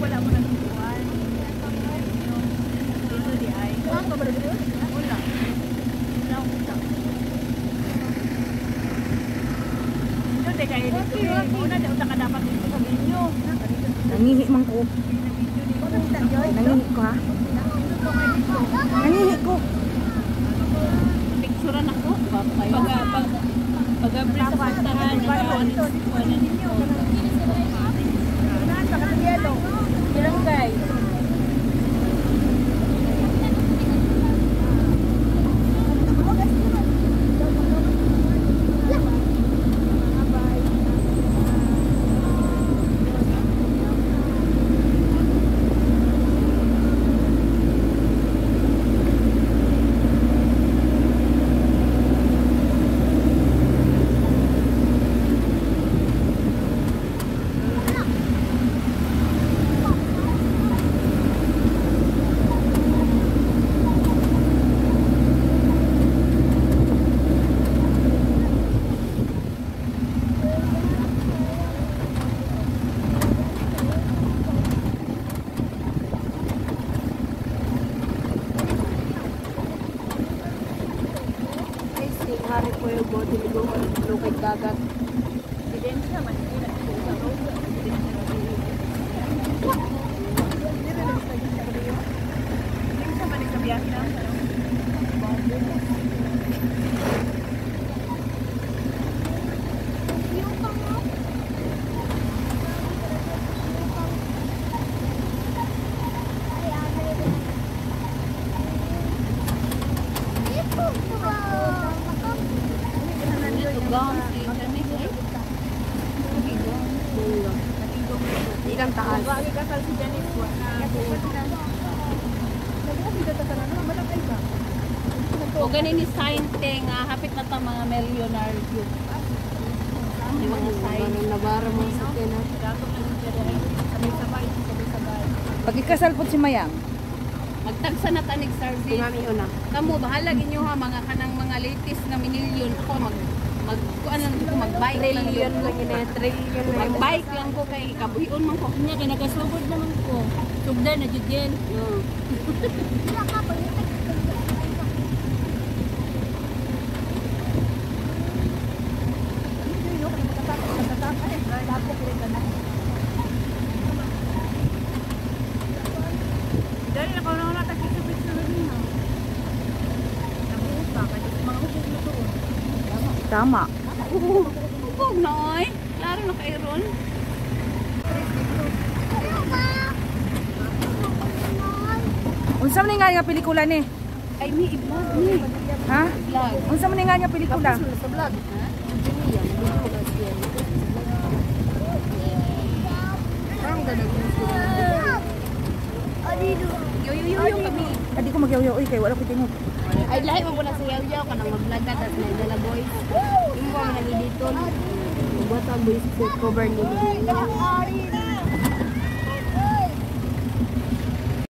wala mo nagkukuhan. Dito di ay. Wala ka ba dito? Wala. Wala akong kita. Dito di kayo dito. Una daw ka dapat dito sa video. Nangihi man ko. Nangihi ko ha. Nangihi ko. Picturean ako. Pag pag pag abri sa puntahan, Hari po yung bote ni Go. Lukay dagat. Ebidensya man. Hindi na dito sa road. Ebidensya man. Ebidensya man ang kabiyahe na. Tugang. Ilang taas. Bagay kasal si Janice. O ganin ni sign te nga hapit na ta mga milyonaryo. Yung mga sign. Nabara mo sa na yung dere. Sabay-sabay. Pagkikasal po si Mayang. Magtagsa na tanig service. Tingami una. Kamo bahala ginyo ha mga kanang mga latest na minilyon ako mag mag kuan lang ko mag-bike lang Trillion yun. lang yun eh. Trillion lang yun. Mag-bike lang ko kay kabuhion man ko. Nya kay nagasugod naman ko. Sugdan na jud yan. Tama. Hukog na oy. Klaro na kay Ron. Unsa man nga nga pelikula ni? Ay ni i-vlog ni. Ha? Unsa man nga nga pelikula? Sa vlog. Ha? Adi ko magyaw-yaw oy kay wala ko tingog. Ay lahi mo pala sa yaw-yaw ka nang mag-vlog ka tas may dala boys. Imo mo nang dito. Buat ang boys cover ni.